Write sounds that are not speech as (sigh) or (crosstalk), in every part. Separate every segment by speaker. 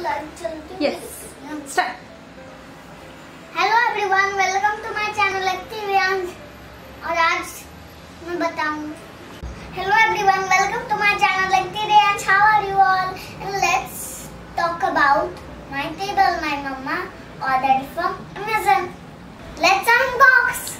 Speaker 1: Yes. Start.
Speaker 2: Hello everyone welcome to my channel Activians और आज मैं बताऊँ hello everyone welcome to my channel Activians how are you all and let's talk about my table my mama ordered from Amazon. Let's unbox.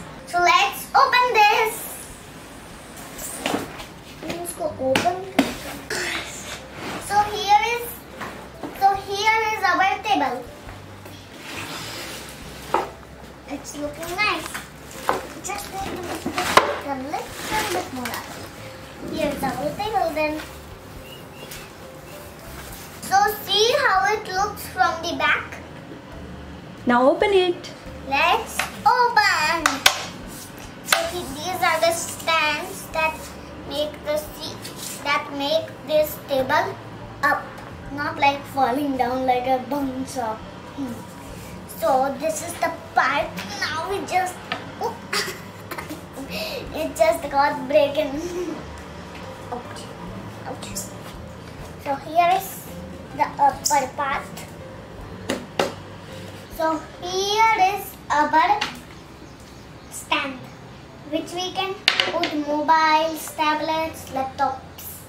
Speaker 2: So see how it looks from the back.
Speaker 1: Now open it.
Speaker 2: Let's open. So these are the stands that make the seat that make this table up, not like falling down like a bounce up. Hmm. So this is the part. Now we just (laughs) it just got broken. (laughs) Ouch. Ouch. So here is the upper part. So here is our stand, which we can put mobiles, tablets, laptops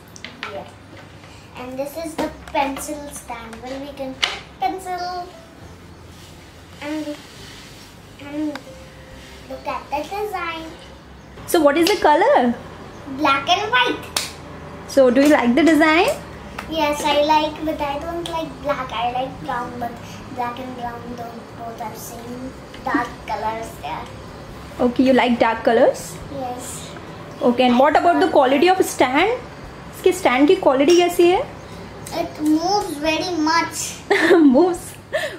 Speaker 2: here. And this is the pencil stand where we can put pencil and and look at the design,
Speaker 1: So what is the color?
Speaker 2: black and white.
Speaker 1: So do you like the design?
Speaker 2: Yes, I like, but I don't like black. I like brown, but black and brown don't both are same dark colors there.
Speaker 1: Okay, you like dark colors?
Speaker 2: Yes.
Speaker 1: Okay, and I what about the quality of stand? इसके stand की quality कैसी है?
Speaker 2: It moves very much.
Speaker 1: Moves.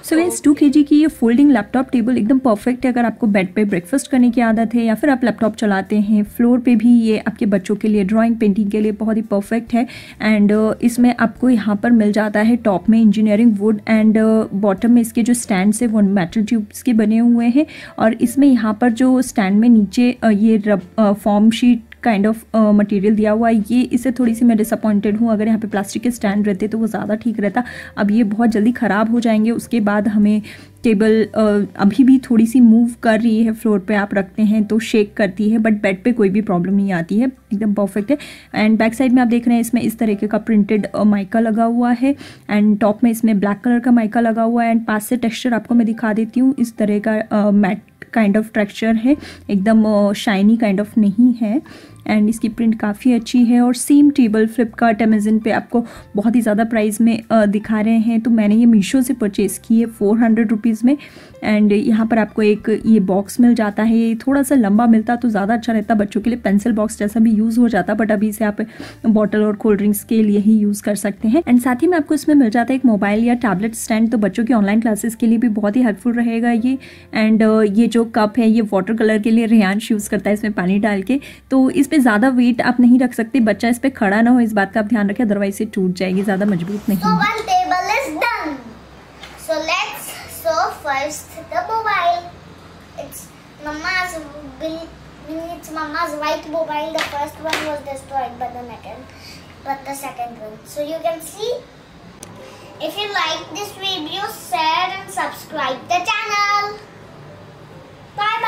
Speaker 1: So guys to के की ये folding laptop table एकदम perfect है अगर आपको बेड पे ब्रेकफास्ट करने की आदत है या फिर आप लैपटॉप चलाते हैं फ्लोर पे भी ये आपके बच्चों के लिए ड्राइंग पेंटिंग के लिए बहुत ही परफेक्ट है एंड इसमें आपको यहाँ पर मिल जाता है टॉप में इंजीनियरिंग वुड एंड बॉटम में इसके जो स्टैंड है वो मेटल ट्यूब्स के बने हुए हैं और इसमें यहाँ पर जो स्टैंड में नीचे ये रब foam sheet kind of material दिया हुआ है। ये इससे थोड़ी सी मैं डिसअपॉइंटेड हूँ। अगर यहाँ पे प्लास्टिक के स्टैंड रहते तो वो ज़्यादा ठीक रहता। अब ये बहुत जल्दी ख़राब हो जाएँगे। उसके बाद हमें टेबल अभी भी थोड़ी सी मूव कर रही है। फ्लोर पे आप रखते हैं तो शेक करती है बट बेड पे कोई भी प्रॉब्लम नहीं आती है। एकदम परफेक्ट है। एंड बैक साइड में आप देख रहे हैं, इसमें इस तरीके का प्रिंटेड माइका लगा हुआ है। एंड टॉप में इसमें ब्लैक कलर का माइका लगा हुआ है। एंड पास से टेक्स्चर आपको मैं दिखा देती हूँ। इस तरह का मैट काइंड ऑफ़ टेक्सचर है। एकदम शाइनी काइंड ऑफ़ नहीं है। एंड इसकी प्रिंट काफ़ी अच्छी है और सेम टेबल फ्लिपकार्ट अमेजन पे आपको बहुत ही ज़्यादा प्राइस में दिखा रहे हैं। तो मैंने ये मीशो से परचेज़ की है फोर हंड्रेड रुपीज़ में एंड यहाँ पर आपको एक ये बॉक्स मिल जाता है। ये थोड़ा सा लंबा मिलता तो ज़्यादा अच्छा रहता, बच्चों के लिए पेंसिल बॉक्स जैसा भी यूज़ हो जाता बट अभी से आप बॉटल और कोल्ड ड्रिंक्स के लिए ही यूज़ कर सकते हैं। एंड साथ ही में आपको इसमें मिल जाता है एक मोबाइल या टैबलेट स्टैंड तो बच्चों की ऑनलाइन क्लासेस के लिए भी बहुत ही हेल्पफुल रहेगा ये। एंड ये जो कप है, ये वाटर कलर के लिए रेहानश यूज़ करता है, इसमें पानी डाल के। तो इस पे ज़्यादा वेट आप नहीं रख सकते, बच्चा इस पे खड़ा ना हो, इस बात का आप ध्यान रखें अदरवाइज़ से टूट जाएगी, ज़्यादा मज़बूत नहीं।
Speaker 2: If you like this video, share and subscribe the channel. Bye.